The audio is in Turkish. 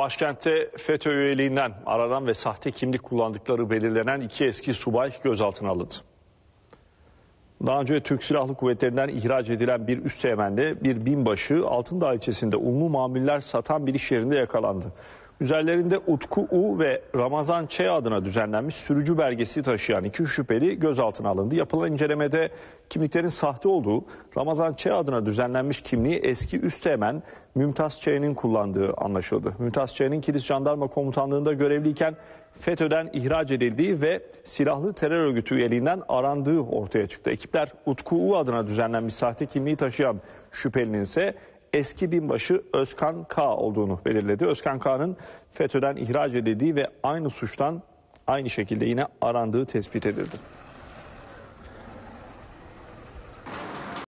Başkentte FETÖ üyeliğinden aranan ve sahte kimlik kullandıkları belirlenen iki eski subay gözaltına alındı. Daha önce Türk Silahlı Kuvvetleri'nden ihraç edilen bir üst teğmende bir binbaşı Altındağ ilçesinde unlu mamuller satan bir iş yerinde yakalandı. Üzerlerinde Utku U ve Ramazan Ç adına düzenlenmiş sürücü belgesi taşıyan iki şüpheli gözaltına alındı. Yapılan incelemede kimliklerin sahte olduğu, Ramazan Ç adına düzenlenmiş kimliği eski üsteğmen Mümtaz Ç'nin kullandığı anlaşıldı. Mümtaz Ç'nin Kilis Jandarma Komutanlığı'nda görevliyken FETÖ'den ihraç edildiği ve silahlı terör örgütü üyeliğinden arandığı ortaya çıktı. Ekipler Utku U adına düzenlenmiş sahte kimliği taşıyan şüphelinin ise eski binbaşı Özkan K olduğunu belirledi. Özkan K'nın FETÖ'den ihraç edildiği ve aynı suçtan aynı şekilde yine arandığı tespit edildi.